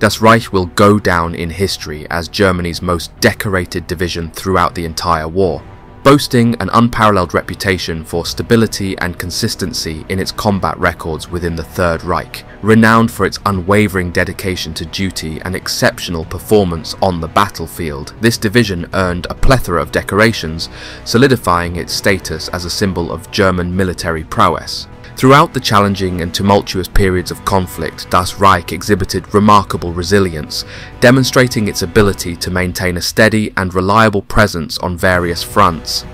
Das Reich will go down in history as Germany's most decorated division throughout the entire war, boasting an unparalleled reputation for stability and consistency in its combat records within the Third Reich, renowned for its unwavering dedication to duty and exceptional performance on the battlefield. This division earned a plethora of decorations, solidifying its status as a symbol of German military prowess. Throughout the challenging and tumultuous periods of conflict, Das Reich exhibited remarkable resilience, demonstrating its ability to maintain a steady and reliable presence on various fronts.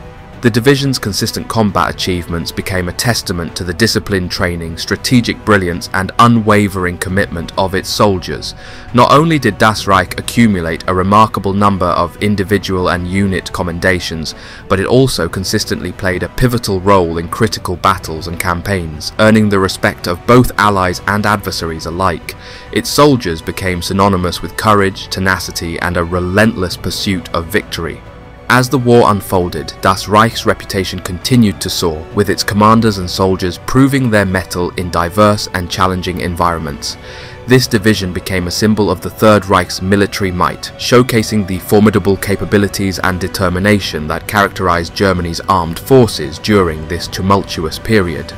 The division's consistent combat achievements became a testament to the disciplined training, strategic brilliance and unwavering commitment of its soldiers. Not only did Das Reich accumulate a remarkable number of individual and unit commendations, but it also consistently played a pivotal role in critical battles and campaigns, earning the respect of both allies and adversaries alike. Its soldiers became synonymous with courage, tenacity and a relentless pursuit of victory. As the war unfolded, Das Reich's reputation continued to soar, with its commanders and soldiers proving their mettle in diverse and challenging environments. This division became a symbol of the Third Reich's military might, showcasing the formidable capabilities and determination that characterized Germany's armed forces during this tumultuous period.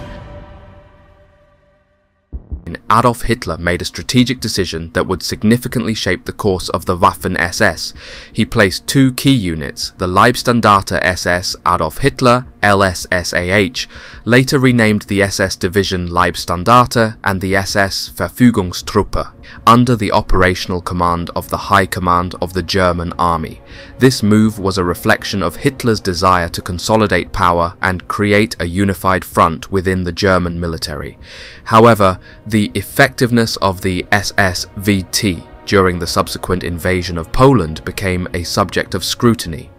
Adolf Hitler made a strategic decision that would significantly shape the course of the Waffen-SS. He placed two key units, the Leibstandarte SS Adolf Hitler LSSAH, later renamed the SS Division Leibstandarte and the SS Verfügungstruppe, under the operational command of the High Command of the German Army. This move was a reflection of Hitler's desire to consolidate power and create a unified front within the German military. However, the effectiveness of the SSVT during the subsequent invasion of Poland became a subject of scrutiny.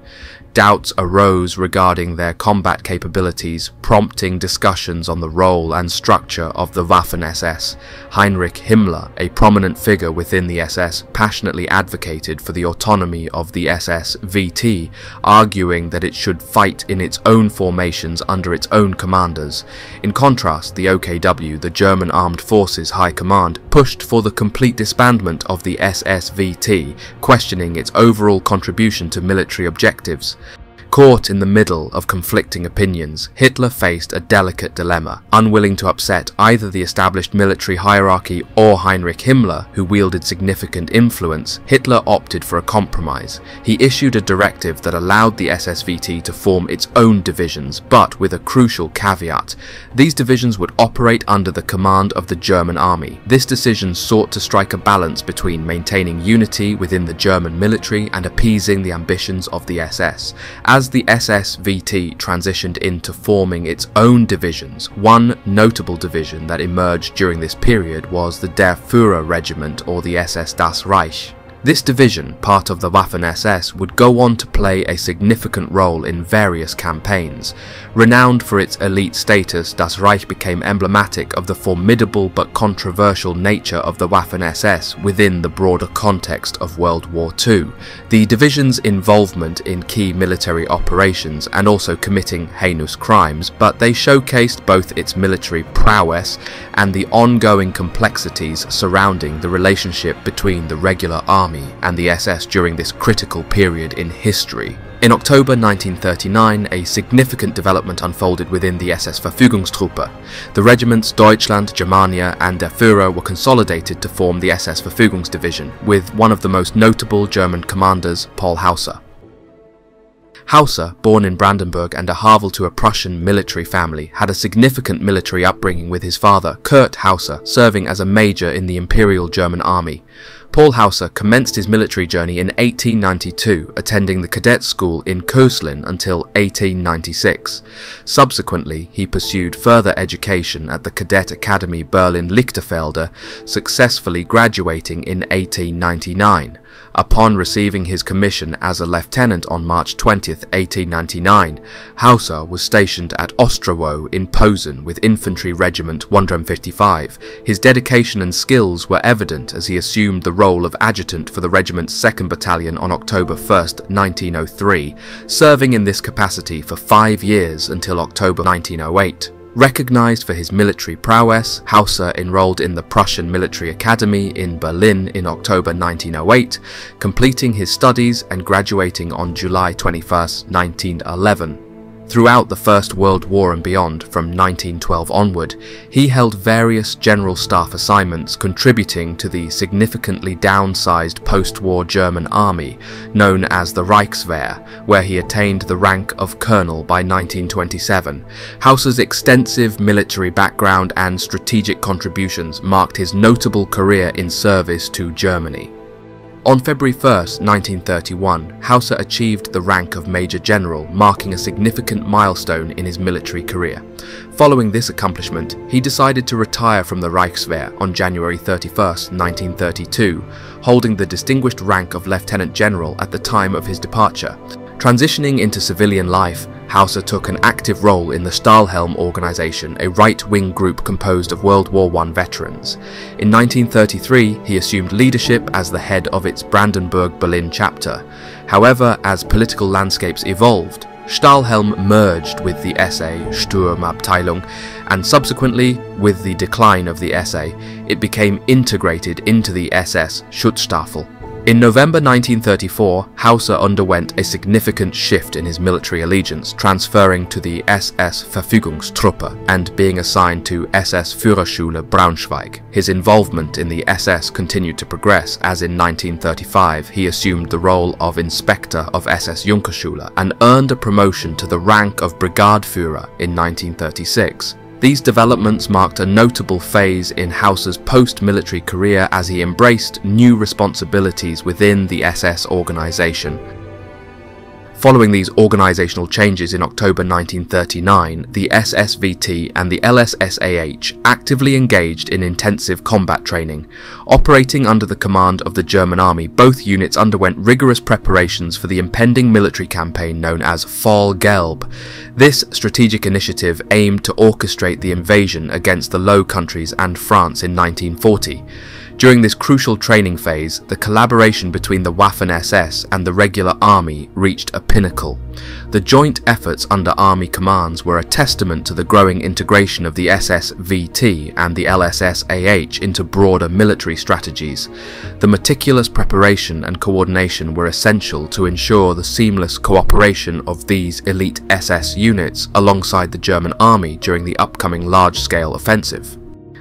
Doubts arose regarding their combat capabilities, prompting discussions on the role and structure of the Waffen-SS. Heinrich Himmler, a prominent figure within the SS, passionately advocated for the autonomy of the SS-VT, arguing that it should fight in its own formations under its own commanders. In contrast, the OKW, the German Armed Forces High Command, pushed for the complete disbandment of the SSVT, questioning its overall contribution to military objectives. Caught in the middle of conflicting opinions, Hitler faced a delicate dilemma. Unwilling to upset either the established military hierarchy or Heinrich Himmler, who wielded significant influence, Hitler opted for a compromise. He issued a directive that allowed the SSVT to form its own divisions, but with a crucial caveat. These divisions would operate under the command of the German army. This decision sought to strike a balance between maintaining unity within the German military and appeasing the ambitions of the SS. As as the SSVT transitioned into forming its own divisions, one notable division that emerged during this period was the Der Führer Regiment or the SS Das Reich. This division, part of the Waffen-SS, would go on to play a significant role in various campaigns. Renowned for its elite status, Das Reich became emblematic of the formidable but controversial nature of the Waffen-SS within the broader context of World War II. The division's involvement in key military operations and also committing heinous crimes, but they showcased both its military prowess and the ongoing complexities surrounding the relationship between the regular army and the SS during this critical period in history. In October 1939, a significant development unfolded within the SS Verfügungstruppe. The regiments Deutschland, Germania and Der Führer were consolidated to form the SS Verfügungsdivision, with one of the most notable German commanders, Paul Hausser. Hausser, born in Brandenburg an der Havel to a Prussian military family, had a significant military upbringing with his father, Kurt Hausser, serving as a major in the Imperial German Army. Paul Hausser commenced his military journey in 1892, attending the cadet school in Köslin until 1896. Subsequently, he pursued further education at the Cadet Academy Berlin-Lichterfelde, successfully graduating in 1899. Upon receiving his commission as a lieutenant on March 20, 1899, Hausser was stationed at Ostrowo in Posen with Infantry Regiment 155. His dedication and skills were evident as he assumed the role of adjutant for the regiment's 2nd Battalion on October 1, 1903, serving in this capacity for five years until October 1908. Recognized for his military prowess, Hausser enrolled in the Prussian Military Academy in Berlin in October 1908, completing his studies and graduating on July 21, 1911. Throughout the First World War and beyond, from 1912 onward, he held various general staff assignments contributing to the significantly downsized post-war German army, known as the Reichswehr, where he attained the rank of colonel by 1927. Hausser's extensive military background and strategic contributions marked his notable career in service to Germany. On February 1, 1931, Hausser achieved the rank of Major General, marking a significant milestone in his military career. Following this accomplishment, he decided to retire from the Reichswehr on January 31, 1932, holding the distinguished rank of Lieutenant General at the time of his departure. Transitioning into civilian life, Hausser took an active role in the Stahlhelm organization, a right-wing group composed of World War I veterans. In 1933, he assumed leadership as the head of its Brandenburg-Berlin chapter. However, as political landscapes evolved, Stahlhelm merged with the SA Sturmabteilung, and subsequently, with the decline of the SA, it became integrated into the SS Schutzstaffel. In November 1934, Hausser underwent a significant shift in his military allegiance, transferring to the SS Verfügungstruppe and being assigned to SS Führerschule Braunschweig. His involvement in the SS continued to progress as in 1935 he assumed the role of Inspector of SS Junkerschule and earned a promotion to the rank of Brigadeführer in 1936. These developments marked a notable phase in Hausser's post-military career as he embraced new responsibilities within the SS organisation. Following these organisational changes in October 1939, the SSVT and the LSSAH actively engaged in intensive combat training. Operating under the command of the German army, both units underwent rigorous preparations for the impending military campaign known as Fall Gelb. This strategic initiative aimed to orchestrate the invasion against the Low Countries and France in 1940. During this crucial training phase, the collaboration between the Waffen-SS and the regular army reached a pinnacle. The joint efforts under army commands were a testament to the growing integration of the SSVT and the LSSAH into broader military strategies. The meticulous preparation and coordination were essential to ensure the seamless cooperation of these elite SS units alongside the German army during the upcoming large-scale offensive.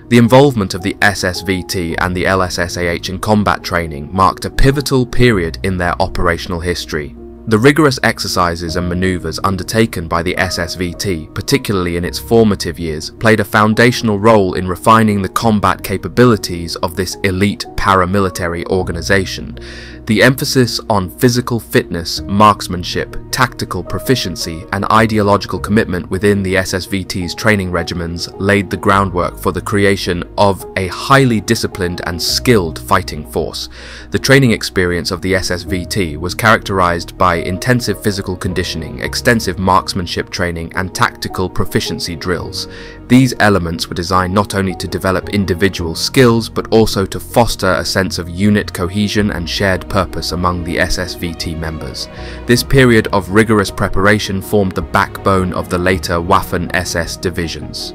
The involvement of the SSVT and the LSSAH in combat training marked a pivotal period in their operational history. The rigorous exercises and maneuvers undertaken by the SSVT, particularly in its formative years, played a foundational role in refining the combat capabilities of this elite paramilitary organization. The emphasis on physical fitness, marksmanship, tactical proficiency, and ideological commitment within the SSVT's training regimens laid the groundwork for the creation of a highly disciplined and skilled fighting force. The training experience of the SSVT was characterized by intensive physical conditioning, extensive marksmanship training, and tactical proficiency drills. These elements were designed not only to develop individual skills, but also to foster a sense of unit cohesion and shared purpose among the SSVT members. This period of rigorous preparation formed the backbone of the later Waffen-SS divisions.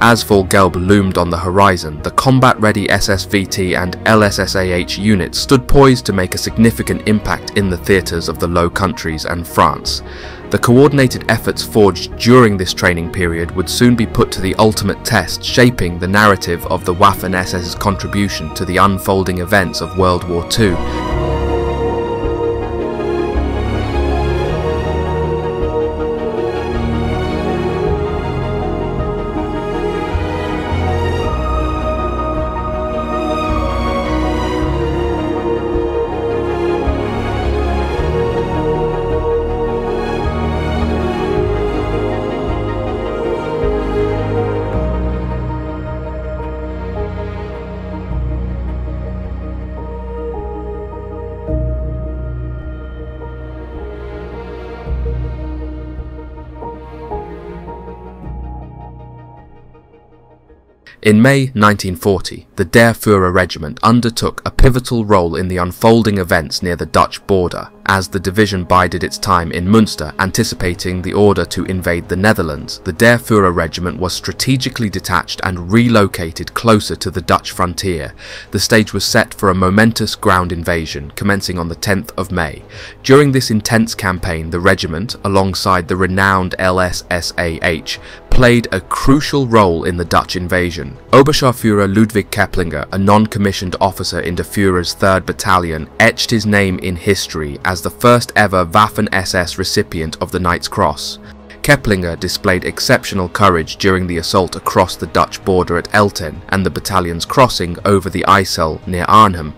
As Fall Gelb loomed on the horizon, the combat-ready SSVT and LSSAH units stood poised to make a significant impact in the theatres of the Low Countries and France. The coordinated efforts forged during this training period would soon be put to the ultimate test, shaping the narrative of the Waffen-SS's contribution to the unfolding events of World War II. In May 1940, the Der Führer Regiment undertook a pivotal role in the unfolding events near the Dutch border. As the division bided its time in Munster, anticipating the order to invade the Netherlands. The Der Führer regiment was strategically detached and relocated closer to the Dutch frontier. The stage was set for a momentous ground invasion, commencing on the 10th of May. During this intense campaign, the regiment, alongside the renowned LSSAH, played a crucial role in the Dutch invasion. Oberscharführer Ludwig Kepplinger, a non-commissioned officer in the Führer's 3rd Battalion, etched his name in history as the first ever Waffen-SS recipient of the Knight's Cross. Kepplinger displayed exceptional courage during the assault across the Dutch border at Elten and the battalion's crossing over the IJssel near Arnhem,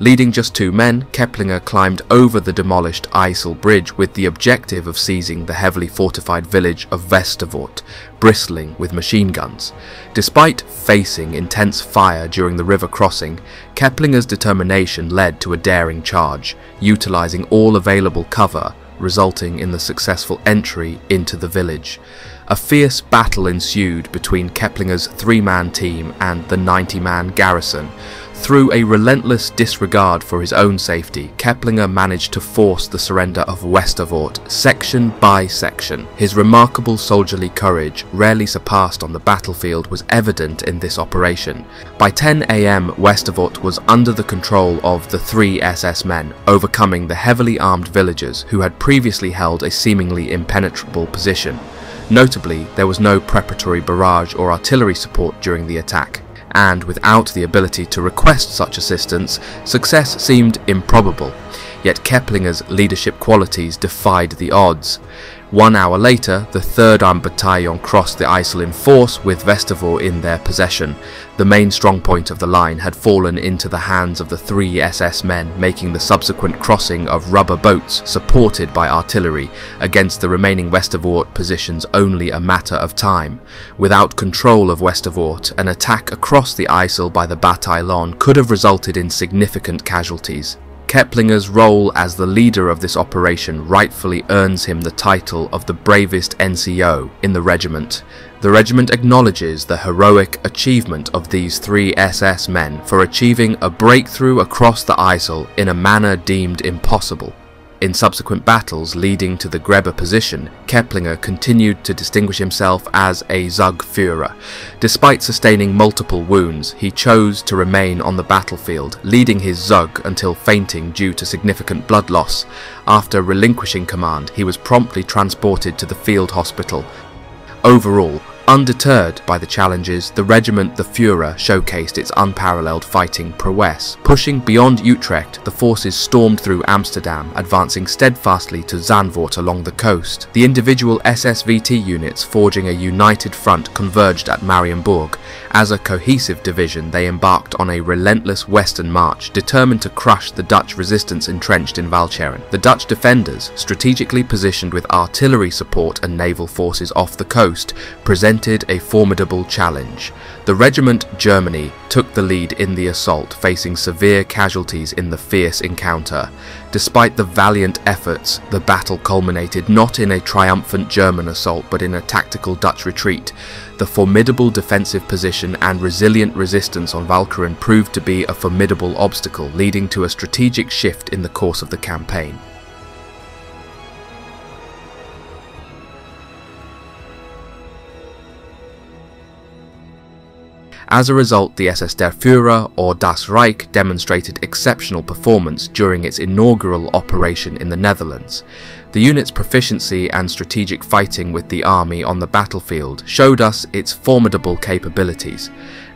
Leading just two men, Kepplinger climbed over the demolished IJssel Bridge with the objective of seizing the heavily fortified village of Westervoort, bristling with machine guns. Despite facing intense fire during the river crossing, Kepplinger's determination led to a daring charge, utilizing all available cover, resulting in the successful entry into the village. A fierce battle ensued between Kepplinger's three-man team and the 90-man garrison, through a relentless disregard for his own safety, Kepplinger managed to force the surrender of Westervoort section by section. His remarkable soldierly courage, rarely surpassed on the battlefield, was evident in this operation. By 10 am, Westervoort was under the control of the three SS men, overcoming the heavily armed villagers who had previously held a seemingly impenetrable position. Notably, there was no preparatory barrage or artillery support during the attack and without the ability to request such assistance, success seemed improbable. Yet Kepplinger's leadership qualities defied the odds. One hour later, the 3rd Armed Battalion crossed the IJssel in force with Westervoort in their possession. The main strong point of the line had fallen into the hands of the three SS men, making the subsequent crossing of rubber boats supported by artillery against the remaining Westervoort positions only a matter of time. Without control of Westervoort, an attack across the IJssel by the Bataillon could have resulted in significant casualties. Kepplinger's role as the leader of this operation rightfully earns him the title of the bravest NCO in the regiment. The regiment acknowledges the heroic achievement of these three SS men for achieving a breakthrough across the IJssel in a manner deemed impossible. In subsequent battles leading to the Grebbe position, Kepplinger continued to distinguish himself as a Zugführer. Despite sustaining multiple wounds, he chose to remain on the battlefield, leading his Zug until fainting due to significant blood loss. After relinquishing command, he was promptly transported to the field hospital. Overall, Undeterred by the challenges, the regiment the Führer showcased its unparalleled fighting prowess. Pushing beyond Utrecht, the forces stormed through Amsterdam, advancing steadfastly to Zandvoort along the coast. The individual SSVT units forging a united front converged at Marienburg. As a cohesive division, they embarked on a relentless western march, determined to crush the Dutch resistance entrenched in Walcheren. The Dutch defenders, strategically positioned with artillery support and naval forces off the coast, presented presented a formidable challenge. The regiment Germany took the lead in the assault, facing severe casualties in the fierce encounter. Despite the valiant efforts, the battle culminated not in a triumphant German assault but in a tactical Dutch retreat. The formidable defensive position and resilient resistance on Walcheren proved to be a formidable obstacle, leading to a strategic shift in the course of the campaign. As a result, the SS Der Führer or Das Reich demonstrated exceptional performance during its inaugural operation in the Netherlands. The unit's proficiency and strategic fighting with the army on the battlefield showed us its formidable capabilities.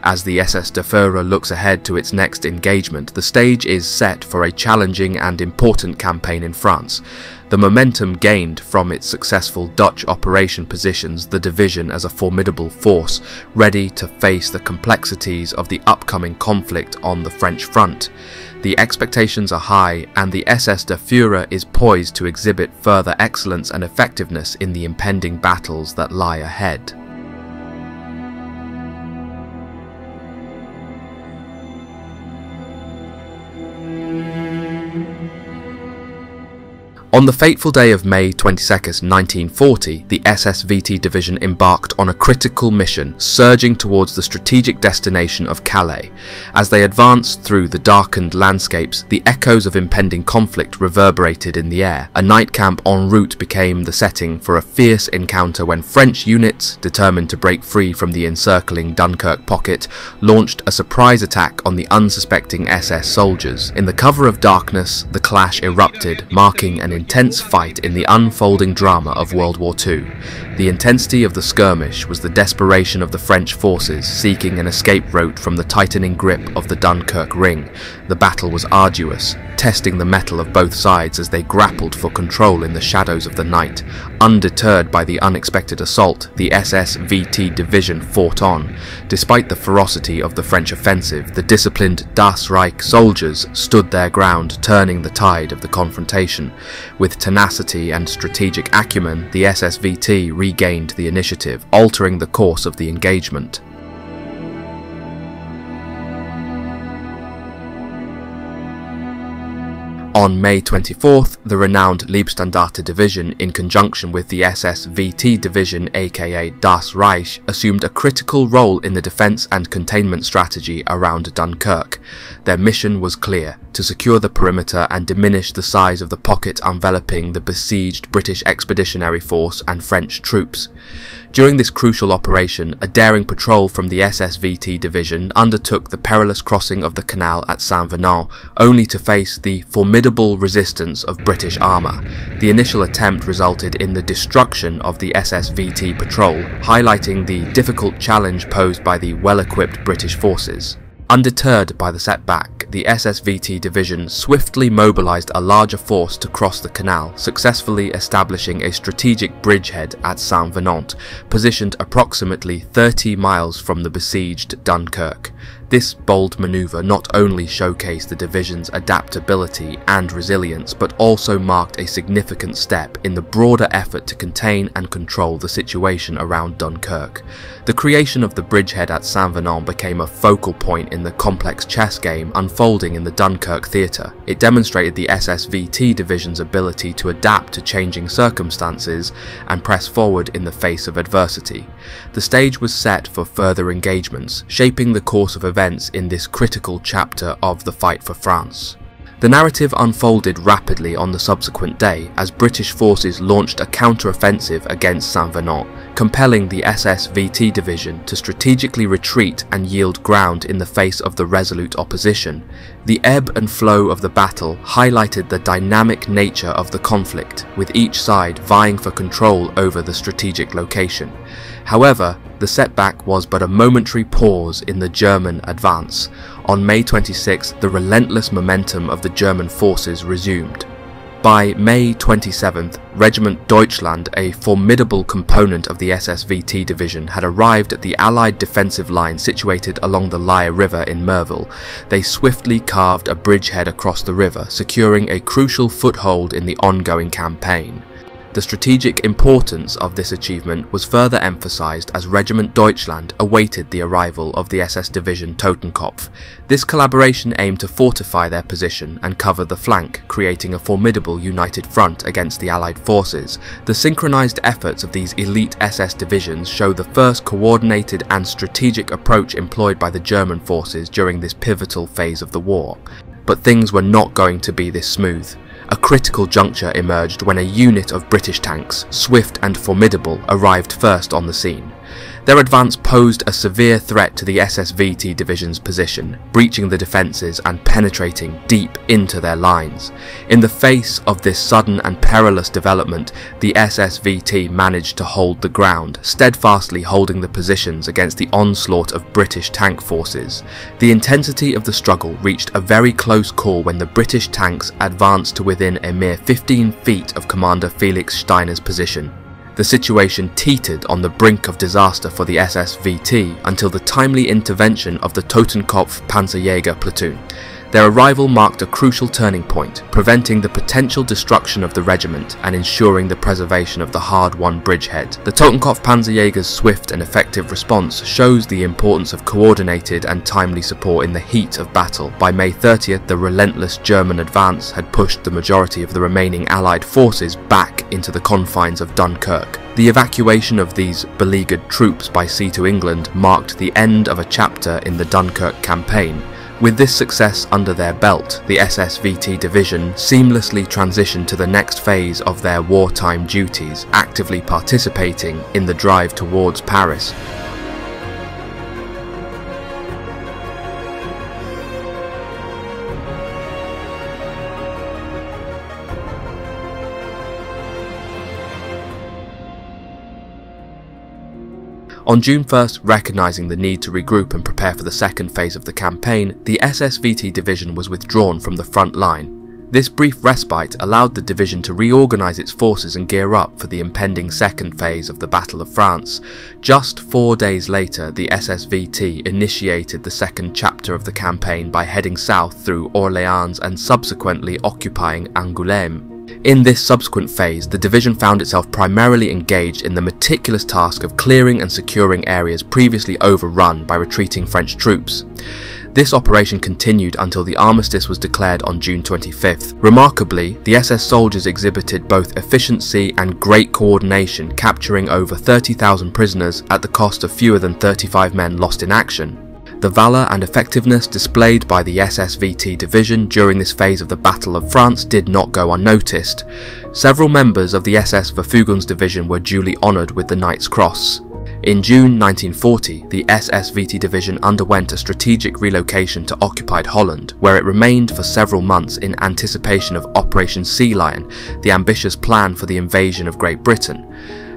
As the SS Führer looks ahead to its next engagement, the stage is set for a challenging and important campaign in France. The momentum gained from its successful Dutch operation positions the division as a formidable force, ready to face the complexities of the upcoming conflict on the French front. The expectations are high, and the SS Der Führer is poised to exhibit further excellence and effectiveness in the impending battles that lie ahead. On the fateful day of May 22, 1940, the SSVT division embarked on a critical mission, surging towards the strategic destination of Calais. As they advanced through the darkened landscapes, the echoes of impending conflict reverberated in the air. A night camp en route became the setting for a fierce encounter when French units, determined to break free from the encircling Dunkirk pocket, launched a surprise attack on the unsuspecting SS soldiers. In the cover of darkness, the clash erupted, marking an intense fight in the unfolding drama of World War II. The intensity of the skirmish was the desperation of the French forces seeking an escape route from the tightening grip of the Dunkirk ring. The battle was arduous, testing the mettle of both sides as they grappled for control in the shadows of the night. Undeterred by the unexpected assault, the SSVT division fought on. Despite the ferocity of the French offensive, the disciplined Das Reich soldiers stood their ground, turning the tide of the confrontation. With tenacity and strategic acumen, the SSVT regained the initiative, altering the course of the engagement. On May 24th, the renowned Leibstandarte Division, in conjunction with the SSVT Division aka Das Reich, assumed a critical role in the defence and containment strategy around Dunkirk. Their mission was clear, to secure the perimeter and diminish the size of the pocket enveloping the besieged British Expeditionary Force and French troops. During this crucial operation, a daring patrol from the SSVT division undertook the perilous crossing of the canal at Saint-Venant, only to face the formidable resistance of British armour. The initial attempt resulted in the destruction of the SSVT patrol, highlighting the difficult challenge posed by the well-equipped British forces. Undeterred by the setback, the SSVT division swiftly mobilized a larger force to cross the canal, successfully establishing a strategic bridgehead at Saint-Venant, positioned approximately 30 miles from the besieged Dunkirk. This bold maneuver not only showcased the division's adaptability and resilience, but also marked a significant step in the broader effort to contain and control the situation around Dunkirk. The creation of the bridgehead at Saint-Venant became a focal point in the complex chess game unfolding in the Dunkirk theatre. It demonstrated the SSVT division's ability to adapt to changing circumstances and press forward in the face of adversity. The stage was set for further engagements, shaping the course of events events in this critical chapter of the fight for France. The narrative unfolded rapidly on the subsequent day as British forces launched a counter-offensive against Saint-Venant, compelling the SSVT division to strategically retreat and yield ground in the face of the resolute opposition. The ebb and flow of the battle highlighted the dynamic nature of the conflict, with each side vying for control over the strategic location. However, the setback was but a momentary pause in the German advance. On May 26, the relentless momentum of the German forces resumed. By May 27, Regiment Deutschland, a formidable component of the SSVT division, had arrived at the Allied defensive line situated along the Lys River in Merville. They swiftly carved a bridgehead across the river, securing a crucial foothold in the ongoing campaign. The strategic importance of this achievement was further emphasized as Regiment Deutschland awaited the arrival of the SS Division Totenkopf. This collaboration aimed to fortify their position and cover the flank, creating a formidable united front against the Allied forces. The synchronized efforts of these elite SS divisions show the first coordinated and strategic approach employed by the German forces during this pivotal phase of the war. But things were not going to be this smooth. A critical juncture emerged when a unit of British tanks, swift and formidable, arrived first on the scene. Their advance posed a severe threat to the SSVT division's position, breaching the defences and penetrating deep into their lines. In the face of this sudden and perilous development, the SSVT managed to hold the ground, steadfastly holding the positions against the onslaught of British tank forces. The intensity of the struggle reached a very close call when the British tanks advanced to within a mere 15 feet of Commander Felix Steiner's position. The situation teetered on the brink of disaster for the SSVT until the timely intervention of the Totenkopf Panzerjäger platoon. Their arrival marked a crucial turning point, preventing the potential destruction of the regiment and ensuring the preservation of the hard-won bridgehead. The Totenkopf Panzerjäger's swift and effective response shows the importance of coordinated and timely support in the heat of battle. By May 30th, the relentless German advance had pushed the majority of the remaining Allied forces back into the confines of Dunkirk. The evacuation of these beleaguered troops by sea to England marked the end of a chapter in the Dunkirk campaign, with this success under their belt, the SSVT division seamlessly transitioned to the next phase of their wartime duties, actively participating in the drive towards Paris. On June 1st, recognising the need to regroup and prepare for the second phase of the campaign, the SSVT division was withdrawn from the front line. This brief respite allowed the division to reorganise its forces and gear up for the impending second phase of the Battle of France. Just four days later, the SSVT initiated the second chapter of the campaign by heading south through Orléans and subsequently occupying Angoulême. In this subsequent phase, the division found itself primarily engaged in the meticulous task of clearing and securing areas previously overrun by retreating French troops. This operation continued until the armistice was declared on June 25th. Remarkably, the SS soldiers exhibited both efficiency and great coordination, capturing over 30,000 prisoners at the cost of fewer than 35 men lost in action. The valour and effectiveness displayed by the SSVT division during this phase of the Battle of France did not go unnoticed. Several members of the SS Verfügungs division were duly honoured with the Knight's Cross. In June 1940, the SSVT division underwent a strategic relocation to occupied Holland, where it remained for several months in anticipation of Operation Sea Lion, the ambitious plan for the invasion of Great Britain.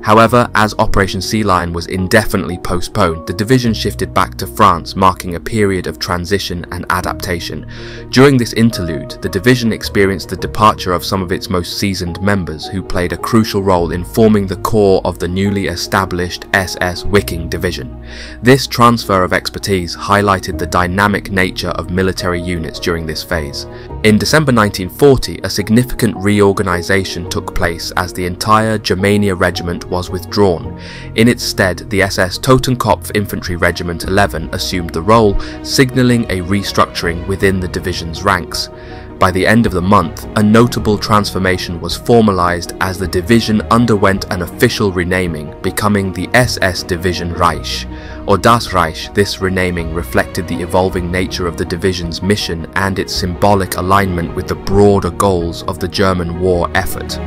However, as Operation Sea Lion was indefinitely postponed, the division shifted back to France, marking a period of transition and adaptation. During this interlude, the division experienced the departure of some of its most seasoned members, who played a crucial role in forming the core of the newly established SS Wiking division. This transfer of expertise highlighted the dynamic nature of military units during this phase. In December 1940, a significant reorganisation took place as the entire Germania Regiment was withdrawn. In its stead, the SS Totenkopf Infantry Regiment 11 assumed the role, signalling a restructuring within the division's ranks. By the end of the month, a notable transformation was formalised as the division underwent an official renaming, becoming the SS Division Reich. Or Das Reich, this renaming reflected the evolving nature of the division's mission and its symbolic alignment with the broader goals of the German war effort.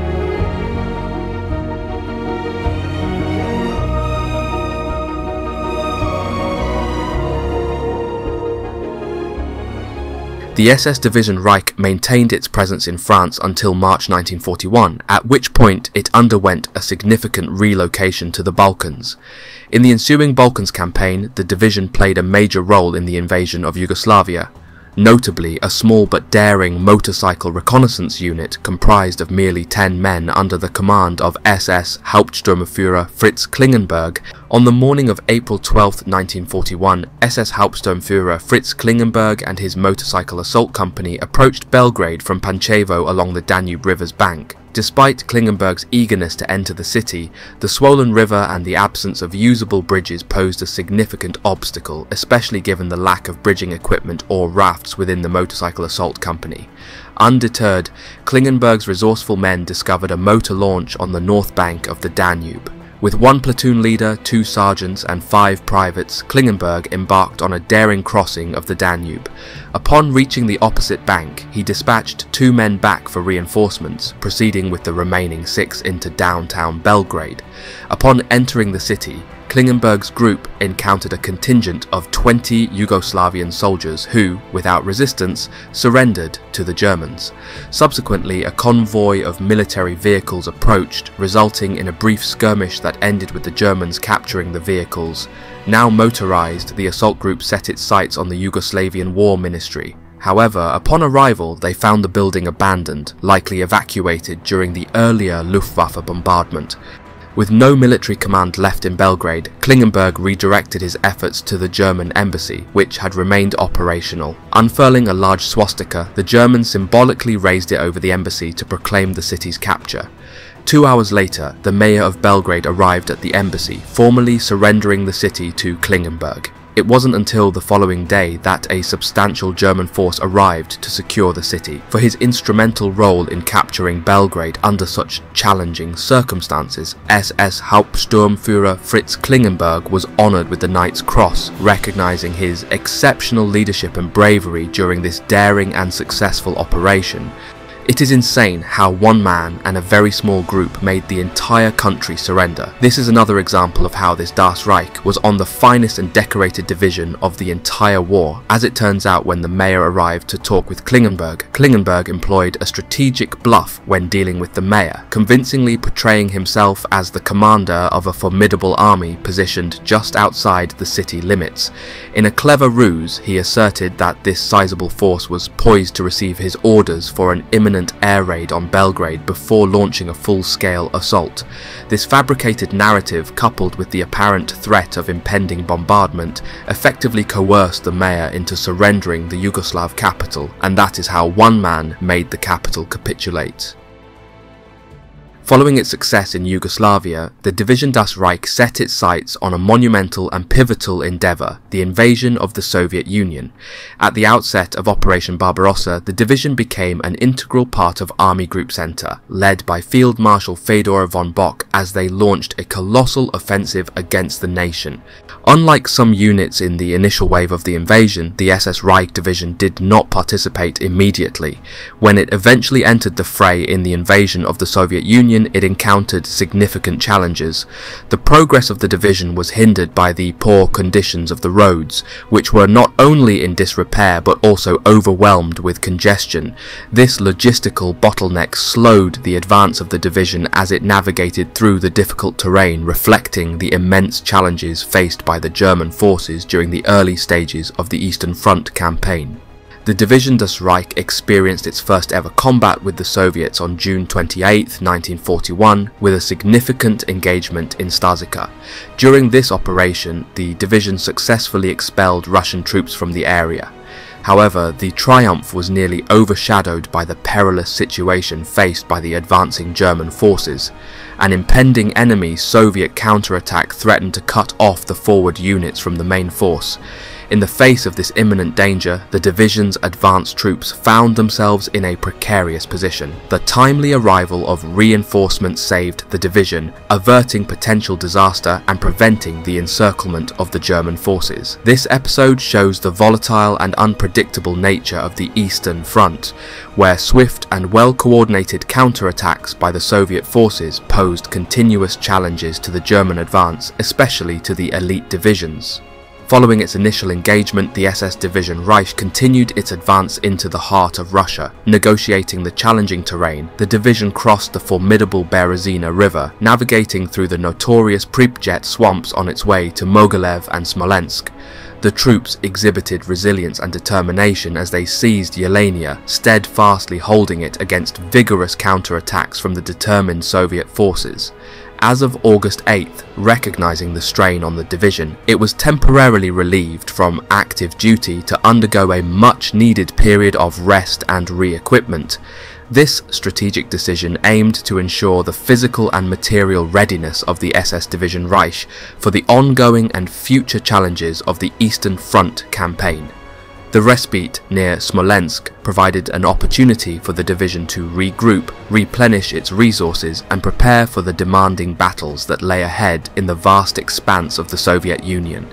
The SS Division Reich maintained its presence in France until March 1941, at which point it underwent a significant relocation to the Balkans. In the ensuing Balkans campaign, the division played a major role in the invasion of Yugoslavia. Notably, a small but daring motorcycle reconnaissance unit comprised of merely 10 men under the command of SS Hauptsturmführer Fritz Klingenberg. On the morning of April 12, 1941, SS Hauptsturmführer Fritz Klingenberg and his motorcycle assault company approached Belgrade from Pančevo along the Danube River's bank. Despite Klingenberg's eagerness to enter the city, the swollen river and the absence of usable bridges posed a significant obstacle, especially given the lack of bridging equipment or rafts within the motorcycle assault company. Undeterred, Klingenberg's resourceful men discovered a motor launch on the north bank of the Danube. With one platoon leader, two sergeants, and five privates, Klingenberg embarked on a daring crossing of the Danube. Upon reaching the opposite bank, he dispatched two men back for reinforcements, proceeding with the remaining six into downtown Belgrade. Upon entering the city, Klingenberg's group encountered a contingent of 20 Yugoslavian soldiers who, without resistance, surrendered to the Germans. Subsequently, a convoy of military vehicles approached, resulting in a brief skirmish that ended with the Germans capturing the vehicles. Now motorized, the assault group set its sights on the Yugoslavian War Ministry. However, upon arrival, they found the building abandoned, likely evacuated during the earlier Luftwaffe bombardment. With no military command left in Belgrade, Klingenberg redirected his efforts to the German embassy, which had remained operational. Unfurling a large swastika, the Germans symbolically raised it over the embassy to proclaim the city's capture. Two hours later, the mayor of Belgrade arrived at the embassy, formally surrendering the city to Klingenberg. It wasn't until the following day that a substantial German force arrived to secure the city. For his instrumental role in capturing Belgrade under such challenging circumstances, SS Hauptsturmführer Fritz Klingenberg was honoured with the Knight's Cross, recognising his exceptional leadership and bravery during this daring and successful operation. It is insane how one man and a very small group made the entire country surrender. This is another example of how this Das Reich was on the finest and decorated division of the entire war. As it turns out when the mayor arrived to talk with Klingenberg, Klingenberg employed a strategic bluff when dealing with the mayor, convincingly portraying himself as the commander of a formidable army positioned just outside the city limits. In a clever ruse, he asserted that this sizable force was poised to receive his orders for an imminent air raid on Belgrade before launching a full-scale assault. This fabricated narrative, coupled with the apparent threat of impending bombardment, effectively coerced the mayor into surrendering the Yugoslav capital, and that is how one man made the capital capitulate. Following its success in Yugoslavia, the Division Das Reich set its sights on a monumental and pivotal endeavour, the invasion of the Soviet Union. At the outset of Operation Barbarossa, the division became an integral part of Army Group Center, led by Field Marshal Fedor von Bock as they launched a colossal offensive against the nation. Unlike some units in the initial wave of the invasion, the SS Reich Division did not participate immediately. When it eventually entered the fray in the invasion of the Soviet Union, it encountered significant challenges. The progress of the division was hindered by the poor conditions of the roads, which were not only in disrepair but also overwhelmed with congestion. This logistical bottleneck slowed the advance of the division as it navigated through the difficult terrain, reflecting the immense challenges faced by the German forces during the early stages of the Eastern Front campaign. The Division Das Reich experienced its first ever combat with the Soviets on June 28, 1941, with a significant engagement in Stazika. During this operation, the division successfully expelled Russian troops from the area. However, the triumph was nearly overshadowed by the perilous situation faced by the advancing German forces. An impending enemy Soviet counterattack threatened to cut off the forward units from the main force. In the face of this imminent danger, the division's advanced troops found themselves in a precarious position. The timely arrival of reinforcements saved the division, averting potential disaster and preventing the encirclement of the German forces. This episode shows the volatile and unpredictable nature of the Eastern Front, where swift and well-coordinated counterattacks by the Soviet forces posed continuous challenges to the German advance, especially to the elite divisions. Following its initial engagement, the SS Division Reich continued its advance into the heart of Russia. Negotiating the challenging terrain, the division crossed the formidable Berezina River, navigating through the notorious Pripyat swamps on its way to Mogilev and Smolensk. The troops exhibited resilience and determination as they seized Yelanya, steadfastly holding it against vigorous counterattacks from the determined Soviet forces. As of August 8th, recognising the strain on the division, it was temporarily relieved from active duty to undergo a much needed period of rest and re-equipment. This strategic decision aimed to ensure the physical and material readiness of the SS Division Reich for the ongoing and future challenges of the Eastern Front campaign. The respite near Smolensk provided an opportunity for the division to regroup, replenish its resources and prepare for the demanding battles that lay ahead in the vast expanse of the Soviet Union.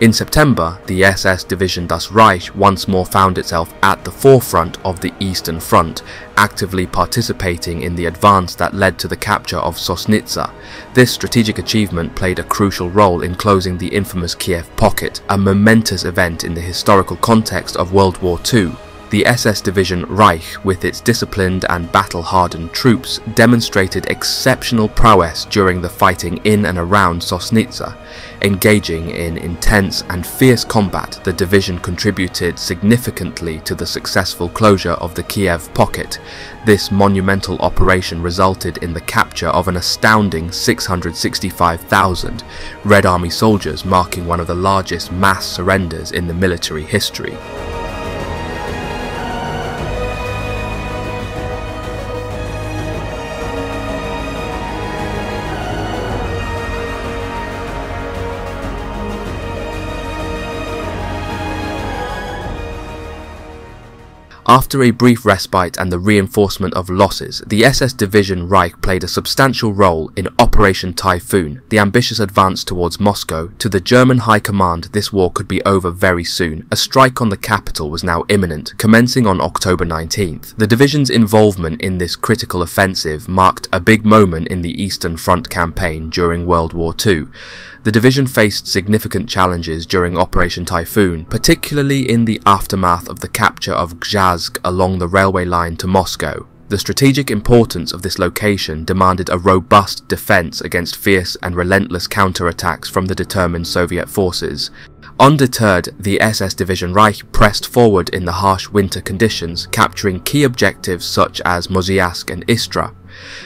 In September, the SS Division Das Reich once more found itself at the forefront of the Eastern Front, actively participating in the advance that led to the capture of Sosnitsa. This strategic achievement played a crucial role in closing the infamous Kiev Pocket, a momentous event in the historical context of World War II. The SS Division Reich, with its disciplined and battle-hardened troops, demonstrated exceptional prowess during the fighting in and around Sosnitsa. Engaging in intense and fierce combat, the division contributed significantly to the successful closure of the Kiev pocket. This monumental operation resulted in the capture of an astounding 665,000 Red Army soldiers, marking one of the largest mass surrenders in the military history. After a brief respite and the reinforcement of losses, the SS Division Reich played a substantial role in Operation Typhoon, the ambitious advance towards Moscow. To the German High Command, this war could be over very soon. A strike on the capital was now imminent, commencing on October 19th. The division's involvement in this critical offensive marked a big moment in the Eastern Front campaign during World War II. The division faced significant challenges during Operation Typhoon, particularly in the aftermath of the capture of Gzhatsk along the railway line to Moscow. The strategic importance of this location demanded a robust defense against fierce and relentless counterattacks from the determined Soviet forces. Undeterred, the SS Division Reich pressed forward in the harsh winter conditions, capturing key objectives such as Mozhaisk and Istra.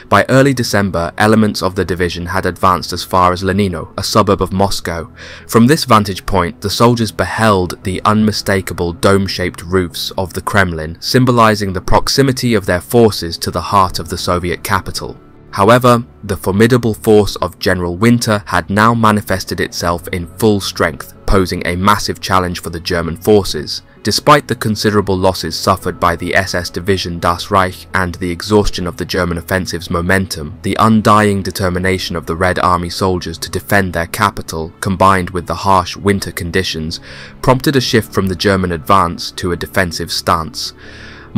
By early December, elements of the division had advanced as far as Lenino, a suburb of Moscow. From this vantage point, the soldiers beheld the unmistakable dome-shaped roofs of the Kremlin, symbolizing the proximity of their forces to the heart of the Soviet capital. However, the formidable force of General Winter had now manifested itself in full strength, posing a massive challenge for the German forces. Despite the considerable losses suffered by the SS Division Das Reich and the exhaustion of the German offensive's momentum, the undying determination of the Red Army soldiers to defend their capital, combined with the harsh winter conditions, prompted a shift from the German advance to a defensive stance.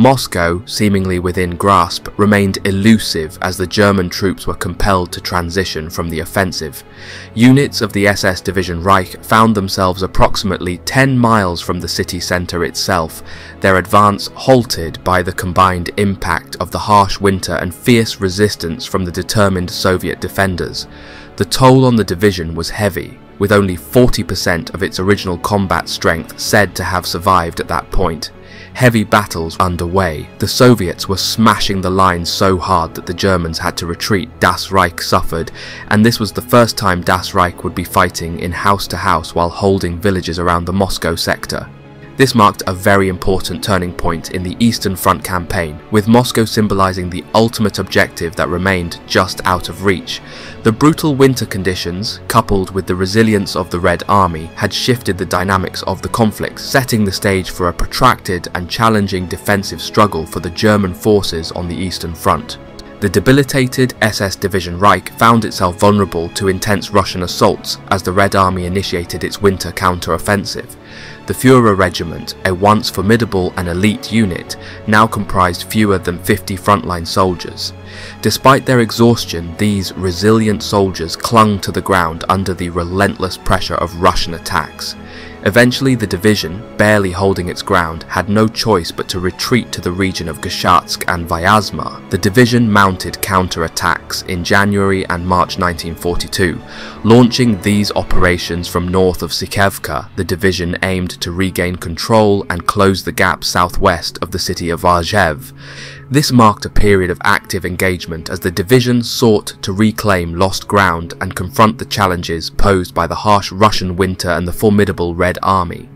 Moscow, seemingly within grasp, remained elusive as the German troops were compelled to transition from the offensive. Units of the SS Division Reich found themselves approximately 10 miles from the city centre itself, their advance halted by the combined impact of the harsh winter and fierce resistance from the determined Soviet defenders. The toll on the division was heavy, with only 40% of its original combat strength said to have survived at that point heavy battles underway. The Soviets were smashing the lines so hard that the Germans had to retreat. Das Reich suffered, and this was the first time Das Reich would be fighting in house to house while holding villages around the Moscow sector. This marked a very important turning point in the Eastern Front campaign, with Moscow symbolizing the ultimate objective that remained just out of reach. The brutal winter conditions, coupled with the resilience of the Red Army, had shifted the dynamics of the conflict, setting the stage for a protracted and challenging defensive struggle for the German forces on the Eastern Front. The debilitated SS Division Reich found itself vulnerable to intense Russian assaults as the Red Army initiated its winter counter-offensive. The Führer Regiment, a once formidable and elite unit, now comprised fewer than 50 frontline soldiers. Despite their exhaustion, these resilient soldiers clung to the ground under the relentless pressure of Russian attacks. Eventually the division, barely holding its ground, had no choice but to retreat to the region of Gzhatsk and Vyazma. The division mounted counter-attacks in January and March 1942. Launching these operations from north of Sychevka, the division aimed to regain control and close the gap southwest of the city of Varzhev. This marked a period of active engagement as the division sought to reclaim lost ground and confront the challenges posed by the harsh Russian winter and the formidable Red Army.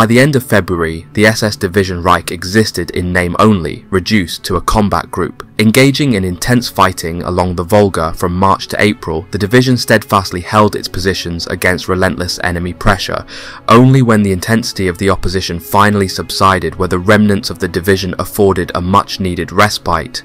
By the end of February, the SS Division Reich existed in name only, reduced to a combat group. Engaging in intense fighting along the Volga from March to April, the division steadfastly held its positions against relentless enemy pressure. Only when the intensity of the opposition finally subsided were the remnants of the division afforded a much needed respite.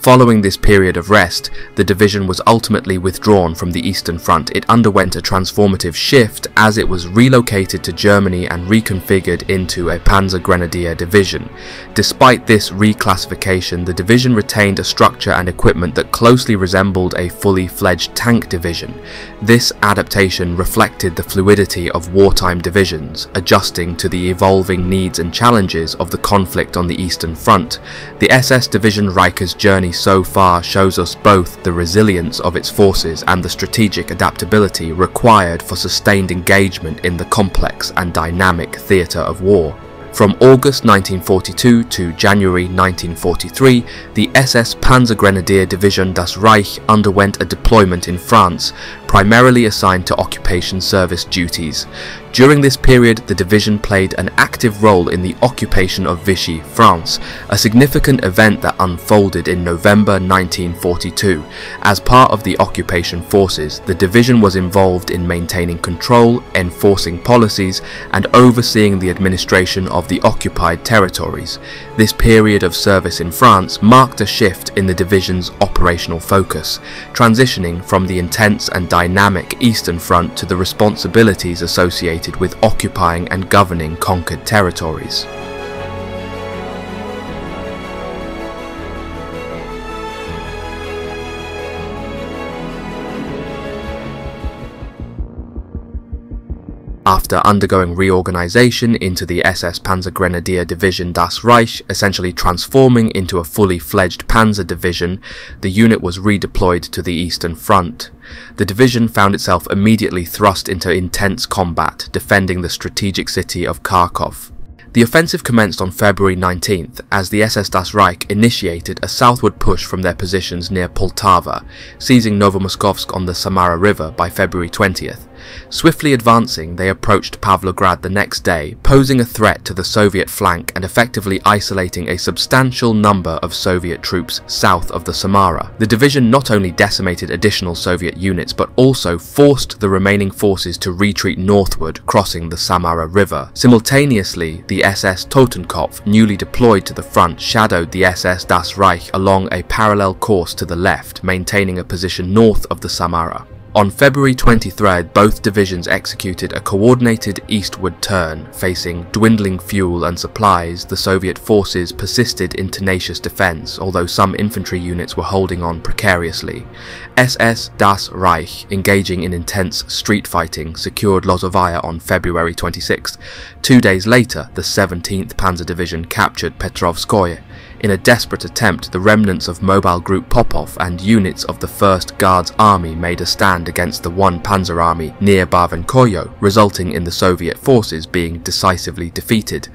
Following this period of rest, the division was ultimately withdrawn from the Eastern Front. It underwent a transformative shift as it was relocated to Germany and reconfigured into a Panzer Grenadier division. Despite this reclassification, the division retained a structure and equipment that closely resembled a fully fledged tank division. This adaptation reflected the fluidity of wartime divisions, adjusting to the evolving needs and challenges of the conflict on the Eastern Front. The SS Division Reich's journey so far shows us both the resilience of its forces and the strategic adaptability required for sustained engagement in the complex and dynamic theatre of war. From August 1942 to January 1943, the SS Panzergrenadier Division Das Reich underwent a deployment in France, primarily assigned to occupation service duties. During this period, the division played an active role in the occupation of Vichy, France, a significant event that unfolded in November 1942. As part of the occupation forces, the division was involved in maintaining control, enforcing policies, and overseeing the administration of the occupied territories. This period of service in France marked a shift in the division's operational focus, transitioning from the intense and dynamic Eastern Front to the responsibilities associated with occupying and governing conquered territories. After undergoing reorganization into the SS Panzergrenadier Division Das Reich, essentially transforming into a fully fledged panzer division, the unit was redeployed to the Eastern Front. The division found itself immediately thrust into intense combat, defending the strategic city of Kharkov. The offensive commenced on February 19th as the SS Das Reich initiated a southward push from their positions near Poltava, seizing Novomoskovsk on the Samara River by February 20th. Swiftly advancing, they approached Pavlograd the next day, posing a threat to the Soviet flank and effectively isolating a substantial number of Soviet troops south of the Samara. The division not only decimated additional Soviet units but also forced the remaining forces to retreat northward, crossing the Samara River. Simultaneously, the SS Totenkopf, newly deployed to the front, shadowed the SS Das Reich along a parallel course to the left, maintaining a position north of the Samara. On February 23rd, both divisions executed a coordinated eastward turn. Facing dwindling fuel and supplies, the Soviet forces persisted in tenacious defense, although some infantry units were holding on precariously. SS Das Reich, engaging in intense street fighting, secured Lozovaya on February 26th. Two days later, the 17th Panzer Division captured Petrovskoye. In a desperate attempt, the remnants of Mobile Group Popov and units of the 1st Guards Army made a stand against the 1 Panzer Army near Barvenkovo, resulting in the Soviet forces being decisively defeated.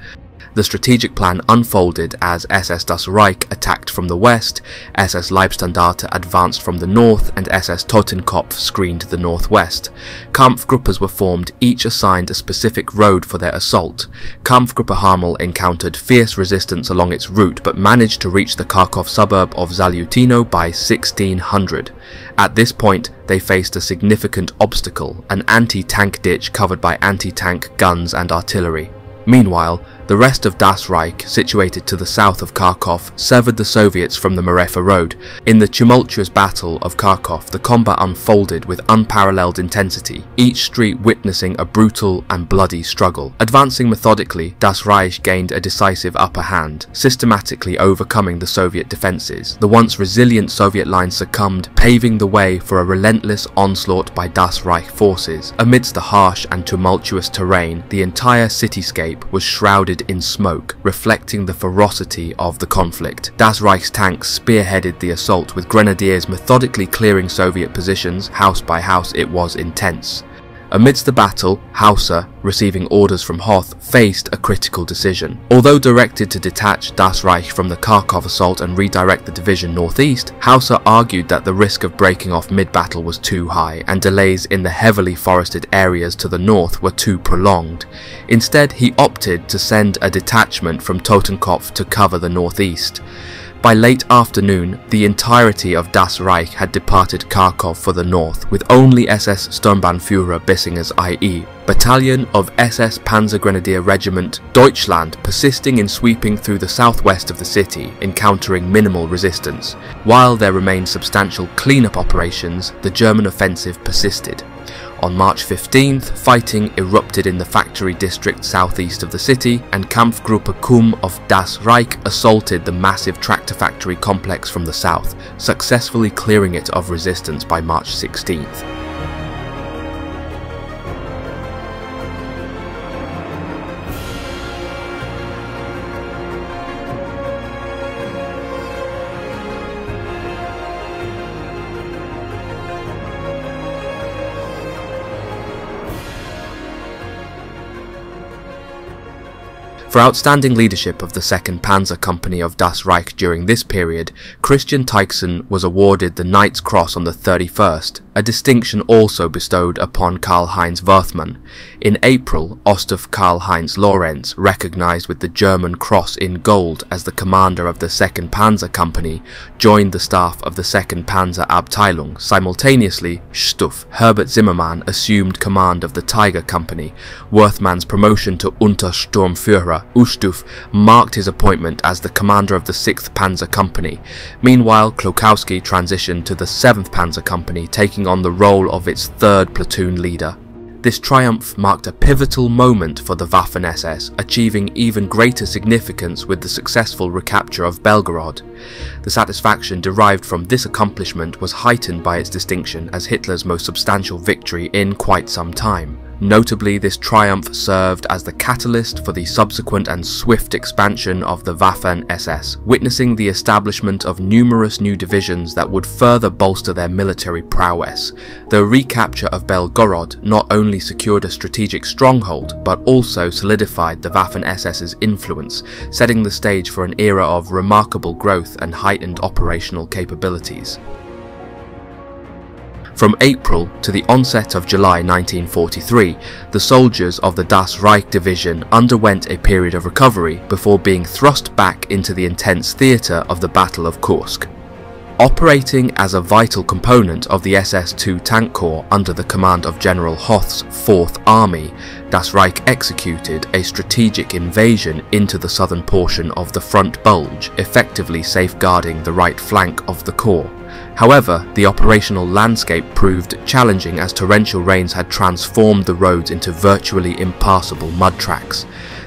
The strategic plan unfolded as SS Das Reich attacked from the west, SS Leibstandarte advanced from the north, and SS Totenkopf screened the northwest. Kampfgruppes were formed, each assigned a specific road for their assault. Kampfgruppe Harmel encountered fierce resistance along its route but managed to reach the Kharkov suburb of Zalutino by 1600. At this point, they faced a significant obstacle, an anti-tank ditch covered by anti-tank guns and artillery. Meanwhile, the rest of Das Reich, situated to the south of Kharkov, severed the Soviets from the Merefa Road. In the tumultuous Battle of Kharkov, the combat unfolded with unparalleled intensity, each street witnessing a brutal and bloody struggle. Advancing methodically, Das Reich gained a decisive upper hand, systematically overcoming the Soviet defences. The once resilient Soviet line succumbed, paving the way for a relentless onslaught by Das Reich forces. Amidst the harsh and tumultuous terrain, the entire cityscape was shrouded in smoke, reflecting the ferocity of the conflict. Das Reich's tanks spearheaded the assault with grenadiers methodically clearing Soviet positions, house by house it was intense. Amidst the battle, Hausser, receiving orders from Hoth, faced a critical decision. Although directed to detach Das Reich from the Kharkov assault and redirect the division northeast, Hausser argued that the risk of breaking off mid-battle was too high and delays in the heavily forested areas to the north were too prolonged. Instead, he opted to send a detachment from Totenkopf to cover the northeast. By late afternoon, the entirety of Das Reich had departed Kharkov for the north, with only SS Sturmbannführer Bissinger's IE battalion of SS Panzer Grenadier Regiment Deutschland persisting in sweeping through the southwest of the city, encountering minimal resistance. While there remained substantial cleanup operations, the German offensive persisted. On March 15th, fighting erupted in the factory district southeast of the city, and Kampfgruppe Kumm of Das Reich assaulted the massive tractor factory complex from the south, successfully clearing it of resistance by March 16th. For outstanding leadership of the 2nd Panzer Company of Das Reich during this period, Christian Tychsen was awarded the Knight's Cross on the 31st, a distinction also bestowed upon Karl-Heinz Werthmann. In April, Osthoff Karl-Heinz Lorenz, recognized with the German Cross in gold as the commander of the 2nd Panzer Company, joined the staff of the 2nd Panzer Abteilung. Simultaneously, Stuff Herbert Zimmermann assumed command of the Tiger Company. Werthmann's promotion to Untersturmführer Ustuf marked his appointment as the commander of the 6th Panzer Company. Meanwhile, Klokowski transitioned to the 7th Panzer Company, taking on the role of its third platoon leader. This triumph marked a pivotal moment for the Waffen-SS, achieving even greater significance with the successful recapture of Belgorod. The satisfaction derived from this accomplishment was heightened by its distinction as Hitler's most substantial victory in quite some time. Notably, this triumph served as the catalyst for the subsequent and swift expansion of the Waffen-SS, witnessing the establishment of numerous new divisions that would further bolster their military prowess. The recapture of Belgorod not only secured a strategic stronghold, but also solidified the Waffen-SS's influence, setting the stage for an era of remarkable growth and heightened operational capabilities. From April to the onset of July 1943, the soldiers of the Das Reich Division underwent a period of recovery before being thrust back into the intense theatre of the Battle of Kursk. Operating as a vital component of the SS-2 Tank Corps under the command of General Hoth's 4th Army, Das Reich executed a strategic invasion into the southern portion of the front bulge, effectively safeguarding the right flank of the Corps. However, the operational landscape proved challenging as torrential rains had transformed the roads into virtually impassable mud tracks.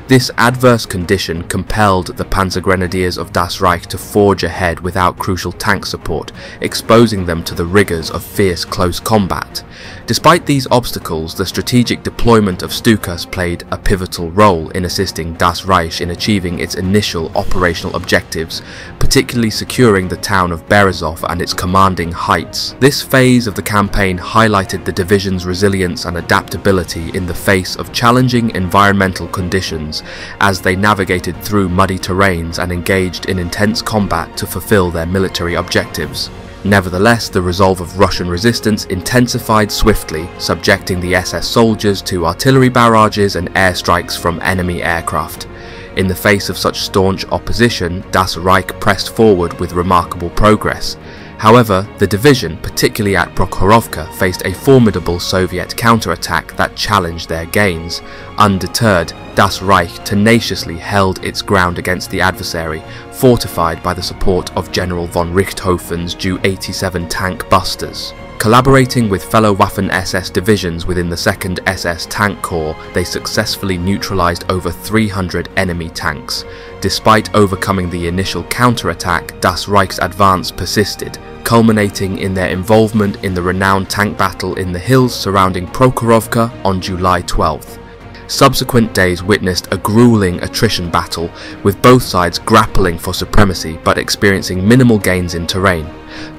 This adverse condition compelled the Panzer Grenadiers of Das Reich to forge ahead without crucial tank support, exposing them to the rigours of fierce close combat. Despite these obstacles, the strategic deployment of Stukas played a pivotal role in assisting Das Reich in achieving its initial operational objectives, particularly securing the town of Berezov and its commanding heights. This phase of the campaign highlighted the division's resilience and adaptability in the face of challenging environmental conditions as they navigated through muddy terrains and engaged in intense combat to fulfill their military objectives. Nevertheless, the resolve of Russian resistance intensified swiftly, subjecting the SS soldiers to artillery barrages and airstrikes from enemy aircraft. In the face of such staunch opposition, Das Reich pressed forward with remarkable progress. However, the division, particularly at Prokhorovka, faced a formidable Soviet counterattack that challenged their gains. Undeterred, Das Reich tenaciously held its ground against the adversary, fortified by the support of General von Richthofen's Ju-87 tank busters. Collaborating with fellow Waffen-SS divisions within the 2nd SS Tank Corps, they successfully neutralized over 300 enemy tanks. Despite overcoming the initial counterattack, Das Reich's advance persisted, culminating in their involvement in the renowned tank battle in the hills surrounding Prokhorovka on July 12th. Subsequent days witnessed a grueling attrition battle, with both sides grappling for supremacy but experiencing minimal gains in terrain.